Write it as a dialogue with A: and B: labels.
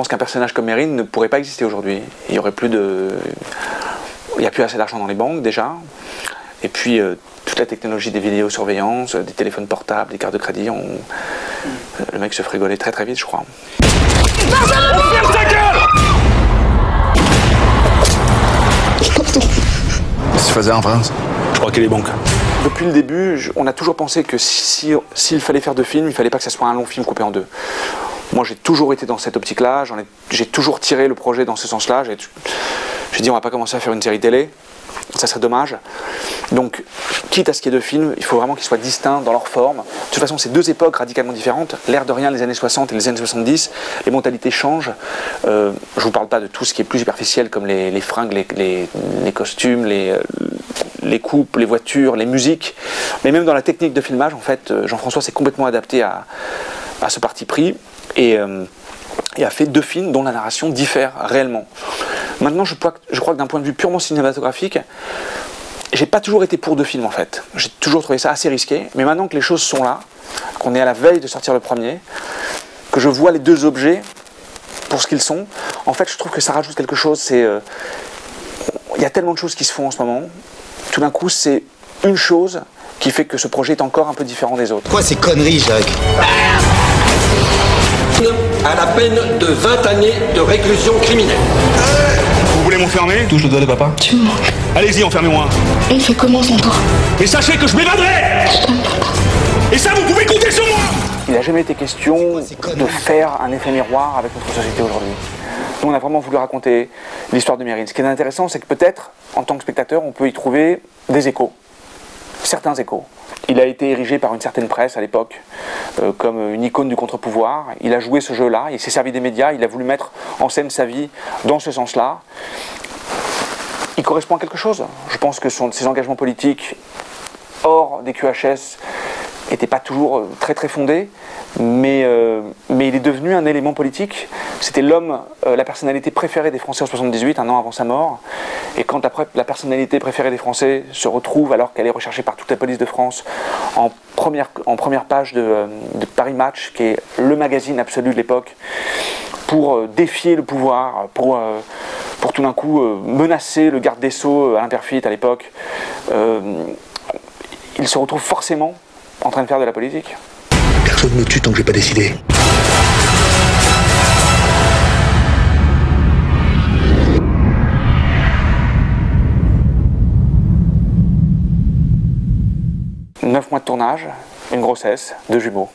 A: pense qu'un personnage comme Mérine ne pourrait pas exister aujourd'hui. Il y aurait plus de. Il n'y a plus assez d'argent dans les banques déjà. Et puis euh, toute la technologie des vidéosurveillance, des téléphones portables, des cartes de crédit, on... le mec se ferait très très vite, je crois.
B: Ferme ta gueule
C: Qu'est-ce que tu faisais en France?
A: Je crois qu'il est banque. Depuis le début, on a toujours pensé que si- s'il fallait faire deux films, il fallait pas que ça soit un long film coupé en deux. Moi, j'ai toujours été dans cette optique-là. J'ai toujours tiré le projet dans ce sens-là. J'ai dit, on va pas commencer à faire une série télé. Ça serait dommage. Donc, quitte à ce qu'il y ait deux films, il faut vraiment qu'ils soient distincts dans leur forme. De toute façon, c'est deux époques radicalement différentes. L'air de rien, les années 60 et les années 70, les mentalités changent. Euh, je vous parle pas de tout ce qui est plus superficiel, comme les, fringues, les, les- costumes, les, euh, les coupes, les voitures, les musiques. Mais même dans la technique de filmage, en fait, euh, Jean-François s'est complètement adapté à, à ce parti pris. Et. euh, et a fait deux films dont la narration diffère réellement. Maintenant, je crois, que- je crois que d'un point de vue purement cinématographique, j'ai pas toujours été pour deux films en fait. J'ai toujours trouvé ça assez risqué. Mais maintenant que les choses sont là, qu'on est à la veille de sortir le premier, que je vois les deux objets pour ce qu'ils sont, en fait, je trouve que ça rajoute quelque chose. C'est, euh, il y a tellement de choses qui se font en ce moment. Tout d'un coup, c'est une chose qui fait que ce projet est encore un peu différent des autres.
D: Quoi ces conneries, Jacques?
E: À la peine de 20 années de réclusion criminelle.
B: Vous voulez m'enfermer?
C: Touche le doigt de papa.
F: Tu me manques.
B: Allez-y, enfermez-moi.
F: Et il fait comment sans toi
B: Et sachez que je m'évaderai Et ça, vous pouvez compter sur moi
A: Il n'a jamais été question de faire un effet miroir avec notre société aujourd'hui. Nous, on a vraiment voulu raconter l'histoire de Mérine. Ce qui est intéressant, c'est que peut-être, en tant que spectateur, on peut y trouver des échos, certains échos. Il a été érigé par une certaine presse à l'époque euh, comme une icône du contre-pouvoir. Il a joué ce jeu-là, il s'est servi des médias, il a voulu mettre en scène sa vie dans ce sens-là. Il correspond à quelque chose. Je pense que ses engagements politiques hors des QHS n'étaient pas toujours euh, très très fondés, mais, euh, mais il est devenu un élément politique. C'était l'homme, euh, la personnalité préférée des Français en 78, un an avant sa mort. Et quand la, la personnalité préférée des Français se retrouve, alors qu'elle est recherchée par toute la police de France, en première, en première page de, Paris Match, qui est le magazine absolu de l'époque, pour défier le pouvoir, pour, pour tout d'un coup menacer le garde des Sceaux, Alain Perfit à l'époque, il se retrouve forcément en train de faire de la politique.
D: Personne me tue tant que j'ai pas décidé.
A: Neuf mois de tournage, une grossesse, deux jumeaux.